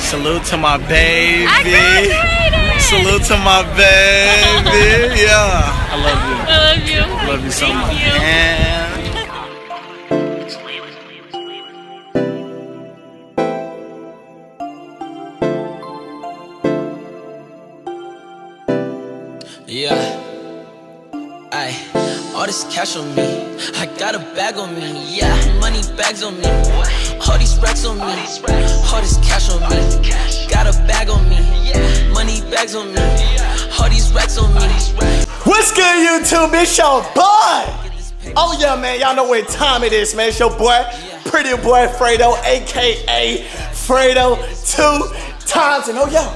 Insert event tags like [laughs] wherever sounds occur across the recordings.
Salute to my baby. I graduated. Salute to my baby. Yeah. [laughs] I love you. I love you. I love you so Thank much. you. All this cash on me. I got a bag on me. Yeah, money bags on me. All these racks on me. All this cash on me. Got a bag on me. Money bags on me. All these racks on me. What's good, YouTube? It's your boy. Oh yeah, man. Y'all know what time it is, man. It's your boy, pretty boy Fredo, aka Fredo two times. And oh yeah,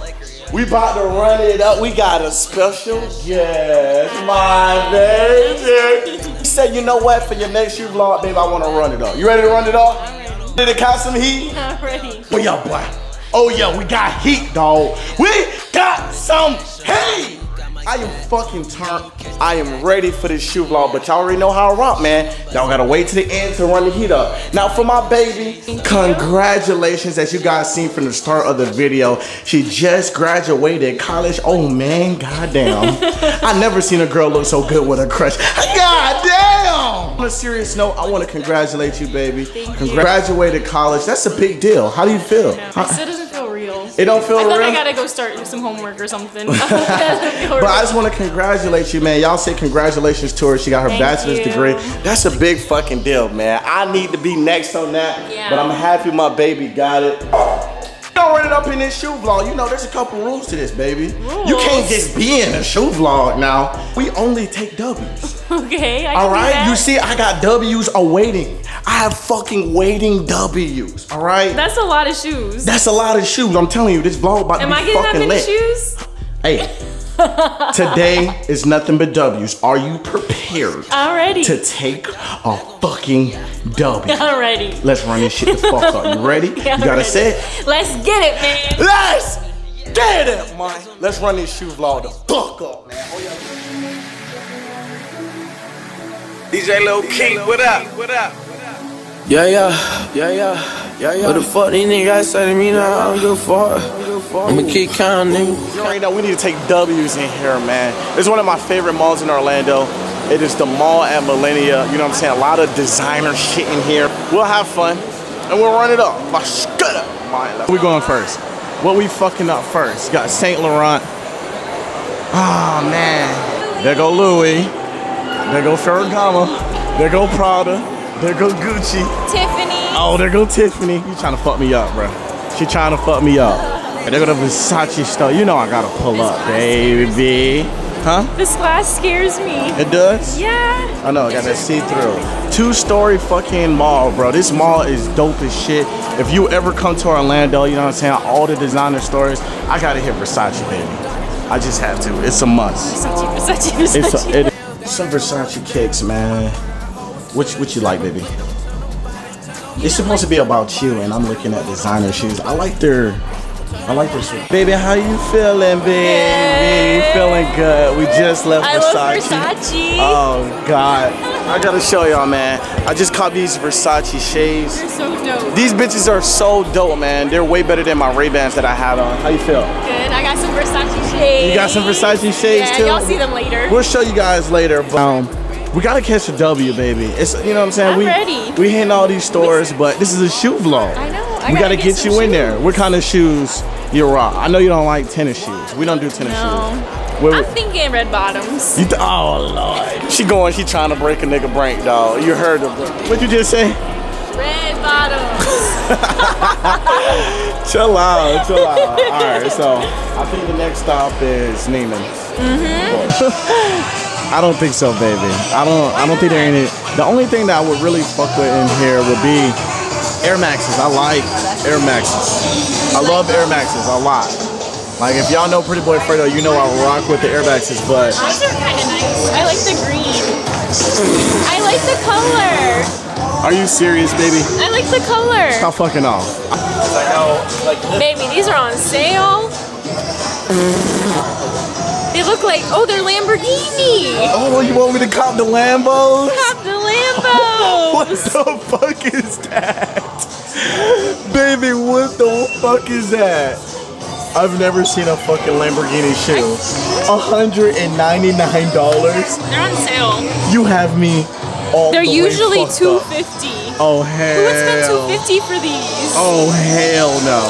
we about to run it up. We got a special guest, my baby. He said, you know what? For your next shoe vlog, babe, I want to run it up. You ready to run it up? I'm ready. Did it catch some heat? Already. Oh yeah, boy. Oh yeah, we got heat, dog. We got some heat. I am fucking turned. I am ready for this shoe vlog, but y'all already know how I rock, man. Y'all gotta wait to the end to run the heat up. Now for my baby, congratulations. As you guys seen from the start of the video, she just graduated college. Oh man, goddamn. [laughs] I never seen a girl look so good with a crush. Goddamn. On a serious note, I want to congratulate you, baby. Thank you. Graduated college. That's a big deal. How do you feel? It still doesn't [laughs] feel real. Don't feel I thought real. I gotta go start some homework or something. [laughs] But I just want to congratulate you, man. Y'all say congratulations to her. She got her Thank bachelor's you. degree. That's a big fucking deal, man. I need to be next on that. Yeah. But I'm happy my baby got it. Don't run it up in this shoe vlog. You know, there's a couple rules to this, baby. You can't just be in a shoe vlog now. We only take W's. [laughs] okay, I All right? You see, I got W's awaiting. I have fucking waiting W's. All right? That's a lot of shoes. That's a lot of shoes. I'm telling you, this vlog about Am to I be getting that fucking many lit. shoes? Hey, today is nothing but W's. Are you prepared Already. to take a fucking W? Already. Let's run this shit the fuck up. You ready? Yeah, you [laughs] gotta ready. say it. Let's get it, man. Let's get it, man. Let's run this shoe vlog the fuck up, man. Oh, DJ Lil Keith, what up? What up? Yeah, yeah, yeah, yeah, yeah, yeah. What the fuck these niggas say to me now? I don't give a fuck. I'ma keep counting, nigga. You already know we need to take W's in here, man. It's one of my favorite malls in Orlando. It is the mall at Millenia. You know what I'm saying? A lot of designer shit in here. We'll have fun and we'll run it up. My shut up, man. We going first. What we fucking up first? Got Saint Laurent. Oh man. There go Louis. There go Ferragamo. There go Prada. There go Gucci. Tiffany. Oh, there go Tiffany. You trying to fuck me up, bro. She trying to fuck me up. And there go the Versace stuff. You know I gotta pull up, baby. Huh? This glass scares me. It does? Yeah. I know, I got that see-through. Two-story fucking mall, bro. This mall is dope as shit. If you ever come to Orlando, you know what I'm saying, all the designer stores, I gotta hit Versace, baby. I just have to. It's a must. Versace, Versace, Versace. It's a, it, some Versace kicks, man. Which which you like, baby? It's supposed to be about you, and I'm looking at designer shoes. I like their, I like their shoes. Baby, how you feeling, baby? Good. Feeling good. We just left I Versace. love Versace. Oh God, I gotta show y'all, man. I just caught these Versace shades. They're so dope. These bitches are so dope, man. They're way better than my Ray Bans that I had on. How you feel? Good. I got some Versace shades. You got some Versace shades yeah, too? Y'all see them later. We'll show you guys later. But, um, we gotta catch a W, baby. It's you know what I'm saying. I'm we ready. we hitting all these stores, but this is a shoe vlog. I know. I we gotta gotta get you in shoes. there. What kind of shoes you rock? I know you don't like tennis shoes. We don't do tennis No. shoes. What- I'm thinking red bottoms. you oh lord. She going. She trying to break a nigga brain, dog. You heard of What you just say? Red bottoms. [laughs] Chill out, chill out. All right, so I think the next stop is Neiman's. Mm-hmm. [laughs] I don't think so, baby. I don't. I don't think there any. The only thing that I would really fuck with in here would be Air Maxes. I like Air Maxes. I love Air Maxes a lot. Like if y'all know Pretty Boy Fredo, you know I rock with the Air Maxes. But These are kind of nice. I like the green. I like the color. are you serious, baby? I like the color. Stop fucking off. Baby, these are on sale. They look like, oh, they're Lamborghini. Oh, you want me to cop the Lambos? Cop the [laughs] Lambos. What the fuck is that? Baby, what the fuck is that? I've never seen a fucking Lamborghini shoe. $199? They're on sale. You have me all They're the usually fucked two up. fifty. Oh hell. Who would spend two fifty for these? Oh hell no.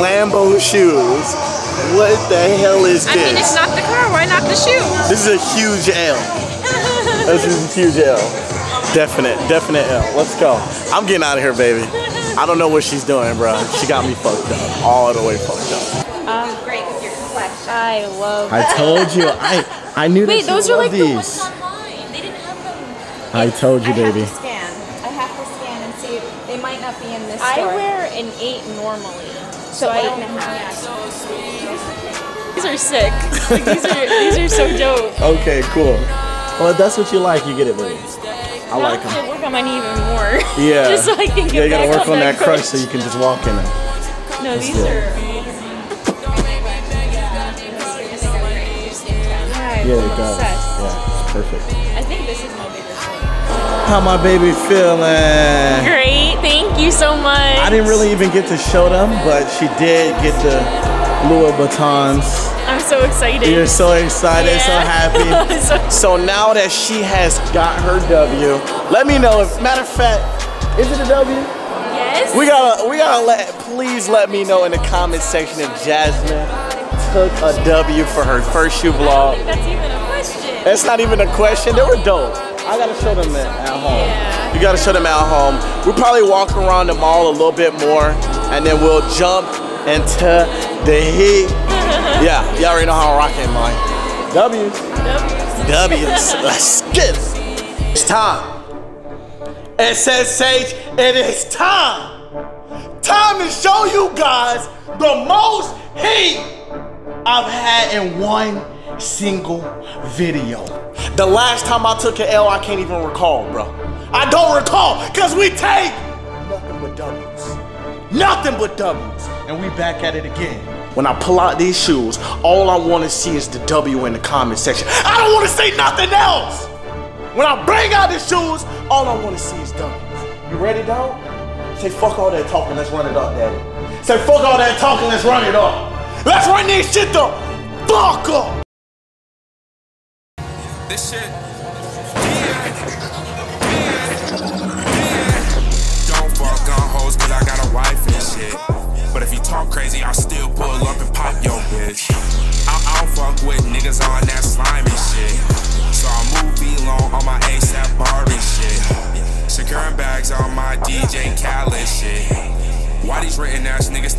Lambo shoes. What the hell is this? I mean, it's not the car. Why not the shoe? This is a huge L. This is a huge L. Definite, definite L. Let's go. I'm getting out of here, baby. I don't know what she's doing, bro. She got me fucked up. All the way fucked up. Um, great with your complexion. I love. I told you. [laughs] I I knew Wait, that you those are loved like the these. ones online. They didn't have them. I told you, I baby. have to scan. I have to scan and see. They might not be in this I store. wear an eight normally, so I eight don't. and a half. These are sick. Like, these are these are so dope. Okay, cool. Well, if that's what you like, you get it, baby. I Now like I'm them. gonna work on my knee even more. [laughs] Yeah. Just so I can get yeah, you gotta back work on, on that crush crush. so you can just walk in it. No, these do are. Yeah, Yeah, I'm it does. Yeah, it's perfect. I think this is my favorite one. How my baby feeling? Great, thank you so much. I didn't really even get to show them, but she did get the Louis Vuittons. I'm so excited. You're so excited, so happy. [laughs] So- so now that she has got her W, let me know. If matter of fact, is it a W? yes. We gotta, we gotta let. Please let me know in the comment section if Jasmine took a W for her first shoe I don't vlog. think that's even a question. That's not even a question. They were dope. I gotta show them at, at home. Yeah. You gotta show them at home. We'll probably walk around the mall a little bit more, and then we'll jump into the heat. [laughs] yeah, y'all already know how I'm rocking, man. W's. W's. Let's get it. It's time. SSH, it is time. Time to show you guys the most heat I've had in one single video. The last time I took an L, I can't even recall, bro. I don't recall, because we take nothing but W's. Nothing but W's. And we back at it again. When I pull out these shoes, all I want to see is the W in the comment section. I don't want to see nothing else. When I bring out the shoes, all I want to see is W's. You ready, dog? Say fuck all that talking, let's run it up, daddy. Say fuck all that talking, let's run it up. Let's run this shit the fuck up. This shit. Don't fuck on hoes cause I got a wife and shit. But if you talk crazy, I'll still pull up and pop your bitch. I, don't fuck with niggas on that slimy shit. So I move long on my ASAP Barbie shit. Securing bags on my DJ Khaled shit. Why these written ass niggas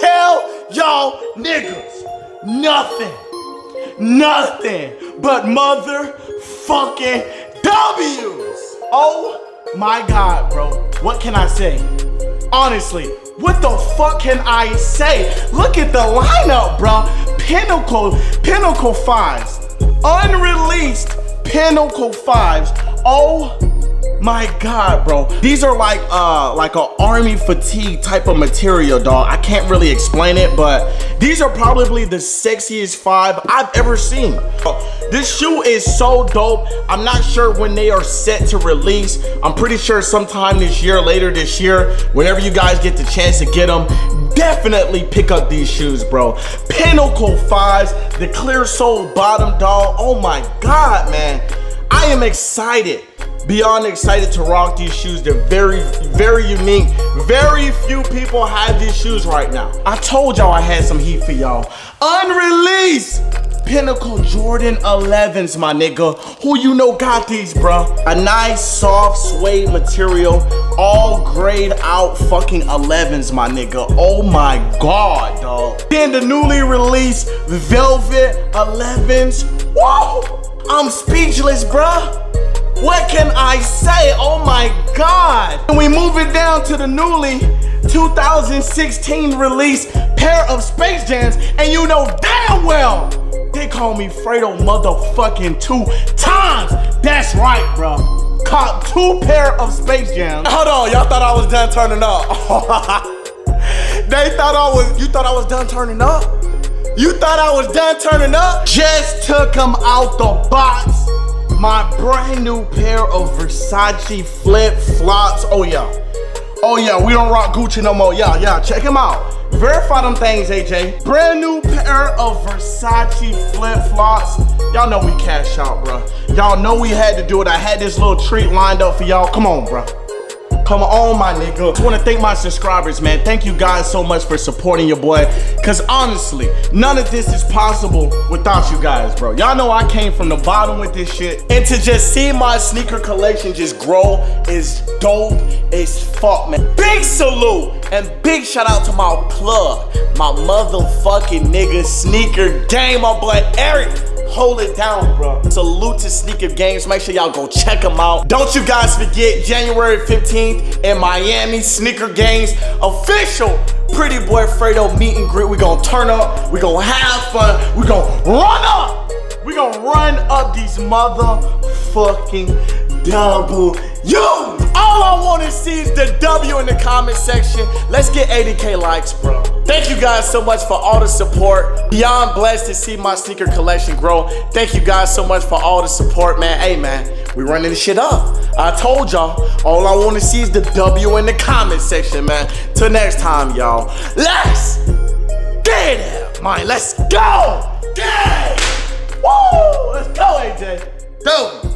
tell y'all niggas? Nothing. Nothing but motherfucking W's. Oh my god, bro. What can I say? Honestly, what the fuck can I say? Look at the lineup, bro. Pinnacle, Pinnacle Fives. Unreleased Pinnacle Fives. Oh my god, bro. These are like uh like a army fatigue type of material, dog. I can't really explain it, but these are probably the sexiest five I've ever seen. This shoe is so dope. I'm not sure when they are set to release. I'm pretty sure sometime this year, later this year, whenever you guys get the chance to get them, definitely pick up these shoes, bro. Pinnacle fives, the clear sole bottom, dog. Oh my god, man. I am excited beyond excited to rock these shoes. They're very, very unique. Very few people have these shoes right now. I told y'all I had some heat for y'all. Unreleased Pinnacle Jordan 11s, my nigga. Who you know got these, bruh? A nice, soft suede material, all grayed out fucking 11s, my nigga. Oh my god, dog. Then the newly released Velvet 11s. Whoa! I'm speechless, bruh. What can I say? Oh my God. And we move it down to the newly 2016 release pair of Space Jams, and you know damn well they call me Fredo motherfucking two times. That's right, bro. Caught two pair of Space Jams. Hold on, y'all thought I was done turning up. [laughs] they thought I was, you thought I was done turning up? You thought I was done turning up? Just took them out the box my brand new pair of Versace flip flops. Oh yeah. Oh yeah, we don't rock Gucci no more. Yeah, yeah, check them out. Verify them things, AJ. Brand new pair of Versace flip flops. Y'all know we cash out, bro. Y'all know we had to do it. I had this little treat lined up for y'all. Come on, bro. Come on, my nigga. Just wanna thank my subscribers, man. Thank you guys so much for supporting your boy. Cause honestly, none of this is possible without you guys, bro. Y'all know I came from the bottom with this shit. And to just see my sneaker collection just grow is dope as fuck, man. Big salute and big shout out to my plug, my motherfucking nigga sneaker game, my boy Eric. Hold it down, bro. Salute to Sneaker Games. Make sure y'all go check them out. Don't you guys forget January 15th in Miami, Sneaker Games official Pretty Boy Fredo meet and greet. We gonna turn up. We gonna have fun. We gonna run up. We gonna run up these motherfucking double you. All I want to see is the W in the comment section. Let's get 80k likes, bro. Thank you guys so much for all the support. Beyond blessed to see my sneaker collection grow. Thank you guys so much for all the support, man. Hey, man, we running this shit up. I told y'all, all I want to see is the W in the comment section, man. Till next time, y'all. Let's get it, man. Let's go. Woo! Let's go, AJ. Dope.